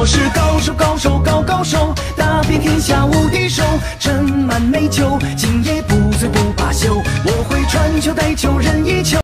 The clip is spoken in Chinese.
我是高手，高手，高高手，打遍天下无敌手，斟满美酒，今夜不醉不罢休。我会传球带球，人